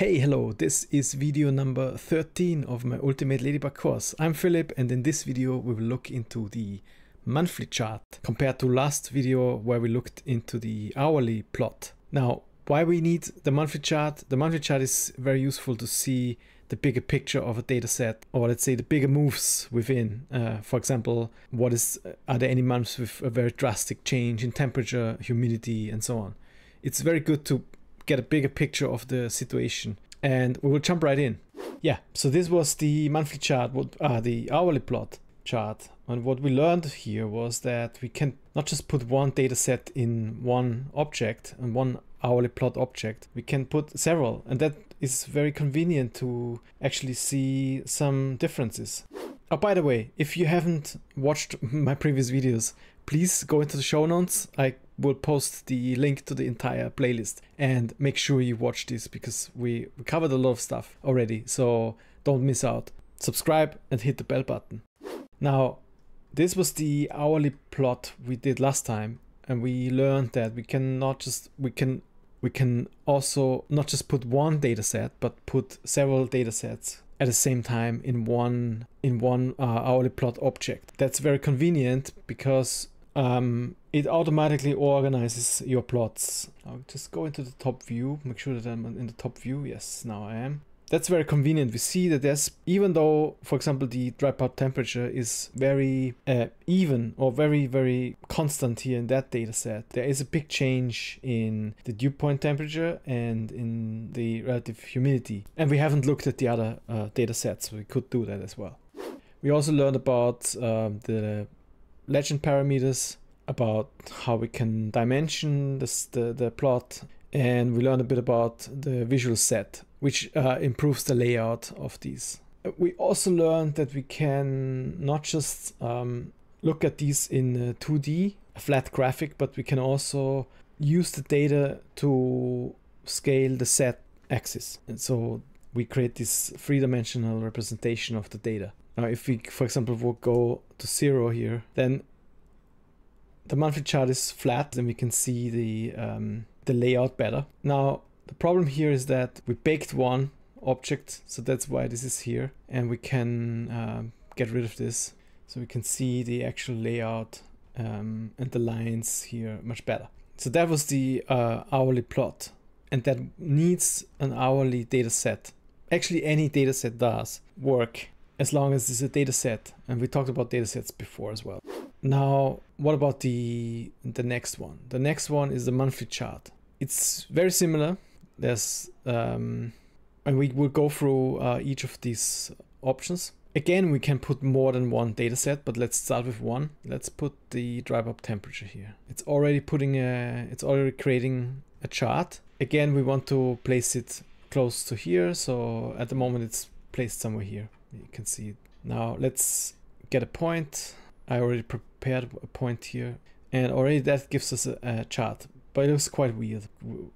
Hey, hello, this is video number 13 of my Ultimate Ladybug course. I'm Philipp and in this video we will look into the monthly chart compared to last video where we looked into the hourly plot. Now, why we need the monthly chart? The monthly chart is very useful to see the bigger picture of a data set or let's say the bigger moves within. Uh, for example, what is are there any months with a very drastic change in temperature, humidity and so on. It's very good to get a bigger picture of the situation. And we will jump right in. Yeah, so this was the monthly chart, what uh, the hourly plot chart. And what we learned here was that we can not just put one data set in one object and one hourly plot object. We can put several, and that is very convenient to actually see some differences. Oh, by the way, if you haven't watched my previous videos, please go into the show notes. I will post the link to the entire playlist and make sure you watch this because we, covered a lot of stuff already. So don't miss out. Subscribe and hit the bell button. Now, this was the hourly plot we did last time and we learned that we can not just we can we can also not just put one data set but put several data sets at the same time in one in one uh, hourly plot object that's very convenient because um, it automatically organizes your plots. I'll just go into the top view, make sure that I'm in the top view. Yes, now I am. That's very convenient. We see that there's, even though, for example, the dry bulb temperature is very uh, even or very, very constant here in that data set, there is a big change in the dew point temperature and in the relative humidity. And we haven't looked at the other uh, data sets, so we could do that as well. We also learned about uh, the legend parameters about how we can dimension this, the, the plot and we learned a bit about the visual set which uh, improves the layout of these. We also learned that we can not just um, look at these in 2D, a flat graphic, but we can also use the data to scale the Z axis. And so we create this three-dimensional representation of the data. Now, if we, for example, would go to zero here, then the monthly chart is flat and we can see the, um, the layout better. Now, the problem here is that we baked one object, so that's why this is here. And we can um, get rid of this. So we can see the actual layout um, and the lines here much better. So that was the uh, hourly plot. And that needs an hourly data set. Actually, any data set does work as long as it's a data set. And we talked about data sets before as well. Now, what about the, the next one? The next one is the monthly chart. It's very similar. There's, um, and we will go through uh, each of these options. Again, we can put more than one data set, but let's start with one. Let's put the bulb temperature here. It's already putting a, it's already creating a chart. Again, we want to place it close to here. So at the moment it's placed somewhere here. You can see it. Now let's get a point. I already prepared a point here and already that gives us a, a chart, but it looks quite weird.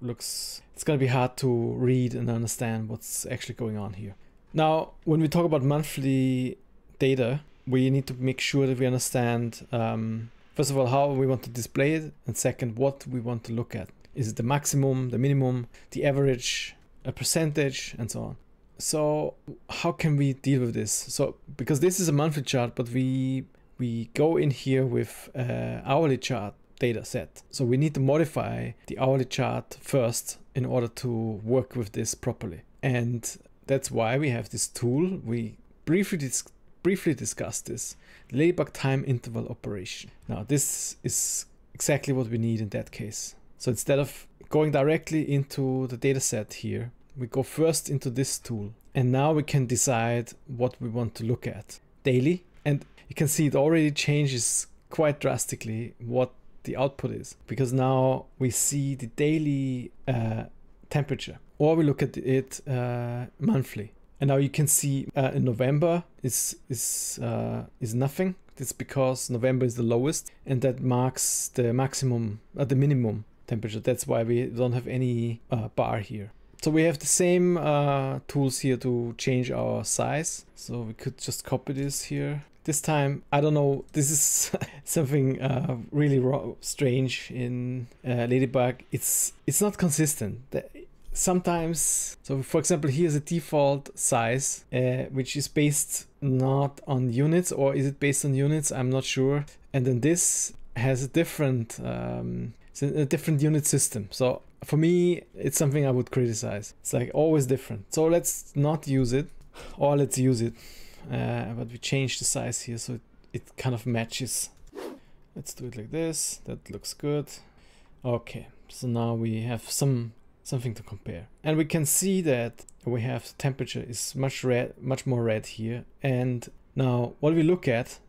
Looks, it's gonna be hard to read and understand what's actually going on here. Now, when we talk about monthly data, we need to make sure that we understand, um, first of all, how we want to display it, and second, what we want to look at. Is it the maximum, the minimum, the average, a percentage, and so on. So how can we deal with this? So because this is a monthly chart, but we we go in here with uh, hourly chart data set. So we need to modify the hourly chart first in order to work with this properly. And that's why we have this tool. We briefly dis briefly discussed this ladybug time interval operation. Now this is exactly what we need in that case. So instead of going directly into the data set here, we go first into this tool and now we can decide what we want to look at daily and you can see it already changes quite drastically what the output is because now we see the daily uh, temperature or we look at it uh, monthly. And now you can see uh, in November is is uh, is nothing. It's because November is the lowest and that marks the maximum at uh, the minimum temperature. That's why we don't have any uh, bar here so we have the same uh, tools here to change our size. So we could just copy this here. This time, I don't know, this is something uh, really strange in uh, Ladybug. It's it's not consistent. sometimes so for example here's a default size uh, which is based not on units or is it based on units i'm not sure and then this has a different um, a different unit system so for me it's something i would criticize it's like always different so let's not use it or let's use it uh, but we change the size here so it, it kind of matches let's do it like this that looks good okay so now we have some something to compare. And we can see that we have temperature is much red, much more red here. And now what we look at,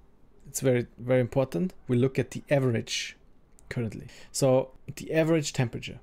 it's very, very important. We look at the average currently. So the average temperature,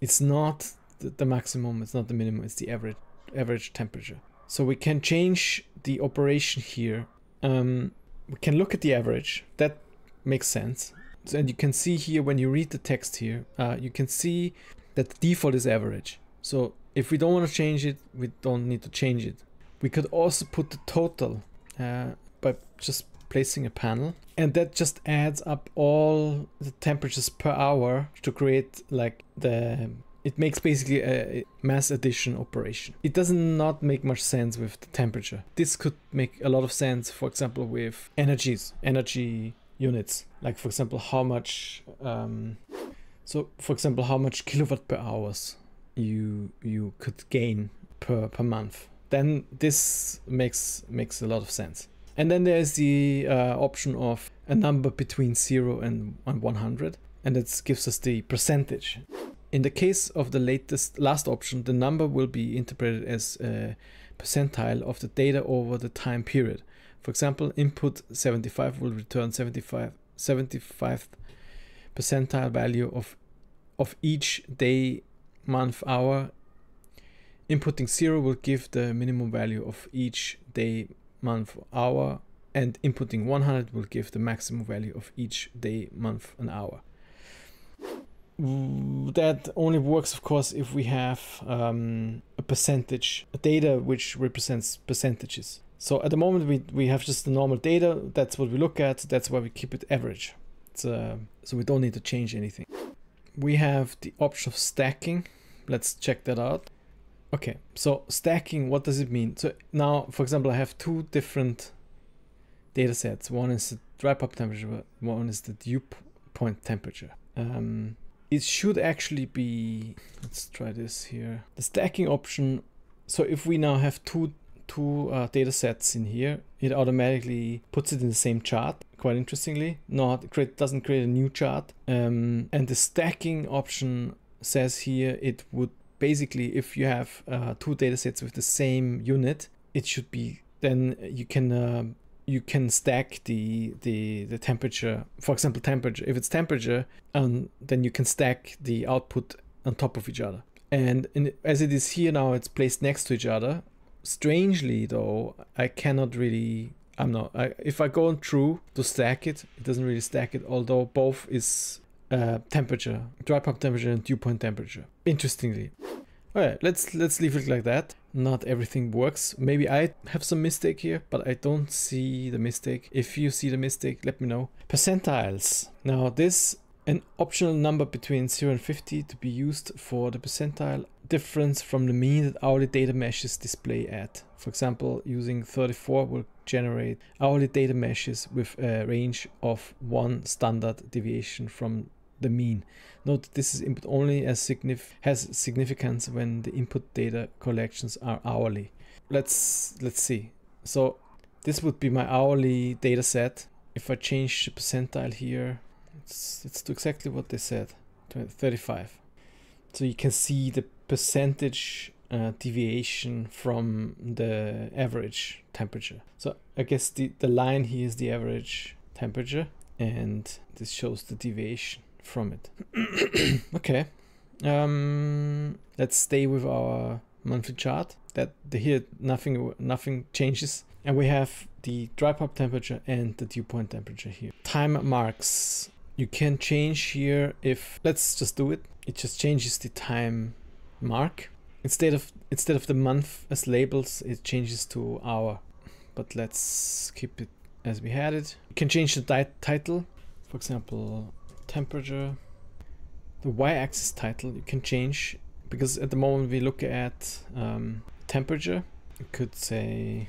it's not the, maximum, it's not the minimum, it's the average, average temperature. So we can change the operation here. Um, we can look at the average. That makes sense. So, and you can see here when you read the text here, uh, you can see that the default is average. So if we don't want to change it, we don't need to change it. We could also put the total uh, by just placing a panel and that just adds up all the temperatures per hour to create like the it makes basically a mass addition operation. It does not make much sense with the temperature. This could make a lot of sense, for example, with energies, energy units. Like for example, how much um, so, for example, how much kilowatt per hours you you could gain per per month. Then this makes makes a lot of sense. And then there's the uh, option of a number between 0 and 100 and it gives us the percentage. In the case of the latest last option, the number will be interpreted as a percentile of the data over the time period. For example, input 75 will return 75 75th percentile value of of each day, month, hour. Inputting 0 will give the minimum value of each day, month, hour, and inputting 100 will give the maximum value of each day, month, and hour. That only works, of course, if we have um, a percentage, a data which represents percentages. So at the moment, we, we have just the normal data. That's what we look at. That's why we keep it average. Uh, so we don't need to change anything we have the option of stacking. Let's check that out. Okay, so stacking, what does it mean? So now, for example, I have two different data sets. One is the dry bulb temperature, one is the dew point temperature. Um, it should actually be, let's try this here. The stacking option, so if we now have two two uh, data sets in here, it automatically puts it in the same chart. Quite interestingly, not create doesn't create a new chart. Um, and the stacking option says here it would basically if you have uh, two data sets with the same unit, it should be then you can uh, you can stack the the the temperature. For example, temperature. If it's temperature, um, then you can stack the output on top of each other. And in, as it is here now, it's placed next to each other strangely though, I cannot really. I'm not. I, if I go on through to stack it, it doesn't really stack it. Although both is uh, temperature, dry bulb temperature and dew point temperature. Interestingly. Alright, let's let's leave it like that. Not everything works. Maybe I have some mistake here, but I don't see the mistake. If you see the mistake, let me know. Percentiles. Now this an optional number between 0 and 50 to be used for the percentile difference from the mean that hourly data meshes display at. For example, using 34 will generate hourly data meshes with a range of one standard deviation from the mean. Note that this is input only as signif has significance when the input data collections are hourly. Let's let's see. So this would be my hourly data set. If I change the percentile here, let's, let's do exactly what they said 35 so you can see the percentage uh, deviation from the average temperature so i guess the the line here is the average temperature and this shows the deviation from it okay um let's stay with our monthly chart that here nothing nothing changes and we have the dry bulb temperature and the dew point temperature here time marks you can change here if, let's just do it. It just changes the time mark. Instead of, instead of the month as labels, it changes to hour. But let's keep it as we had it. You can change the title. For example, temperature. The y-axis title you can change because at the moment we look at um, temperature. We could say,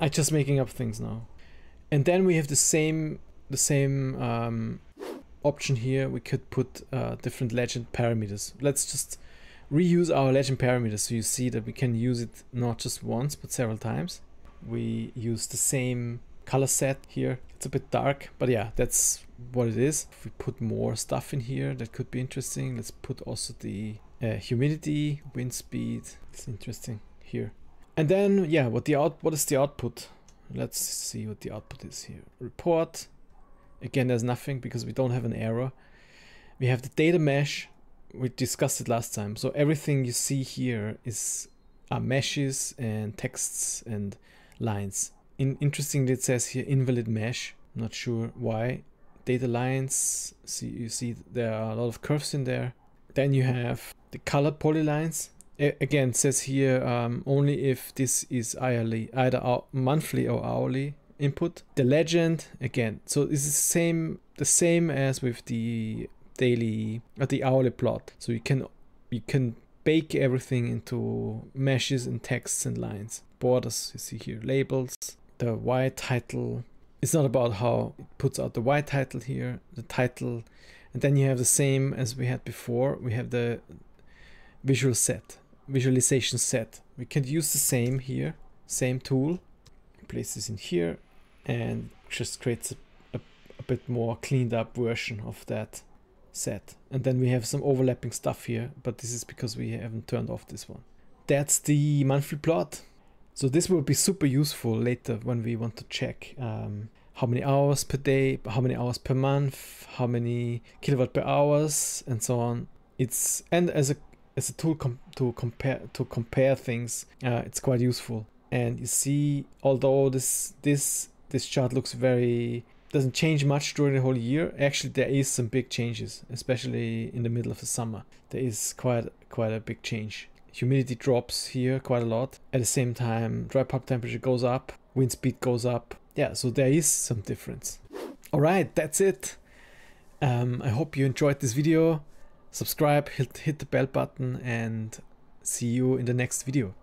I'm just making up things now. And then we have the same the same um, option here. We could put uh, different legend parameters. Let's just reuse our legend parameters so you see that we can use it not just once but several times. We use the same color set here. It's a bit dark, but yeah, that's what it is. If we put more stuff in here, that could be interesting. Let's put also the uh, humidity, wind speed. It's interesting here. And then, yeah, what the out, what is the output? Let's see what the output is here. Report. Again, there's nothing because we don't have an error. We have the data mesh. We discussed it last time. So everything you see here is are meshes and texts and lines. In, interestingly, it says here invalid mesh. Not sure why. Data lines. See, you see there are a lot of curves in there. Then you have the color polylines. Again, says here um, only if this is hourly, either monthly or hourly input. The legend again. So this is the same the same as with the daily uh, the hourly plot. So you can you can bake everything into meshes and texts and lines. Borders you see here, labels, the Y title. It's not about how it puts out the Y title here, the title, and then you have the same as we had before. We have the visual set, visualization set. We can use the same here, same tool. Place this in here and just creates a, a, a bit more cleaned up version of that set. And then we have some overlapping stuff here, but this is because we haven't turned off this one. That's the monthly plot. So this will be super useful later when we want to check um, how many hours per day, how many hours per month, how many kilowatt per hours, and so on. It's and as a as a tool com to compare to compare things, uh, it's quite useful. And you see, although this this this chart looks very doesn't change much during the whole year. Actually, there is some big changes, especially in the middle of the summer. There is quite quite a big change humidity drops here quite a lot. At the same time, dry bulb temperature goes up, wind speed goes up. Yeah, so there is some difference. All right, that's it. Um, I hope you enjoyed this video. Subscribe, hit, hit the bell button and see you in the next video.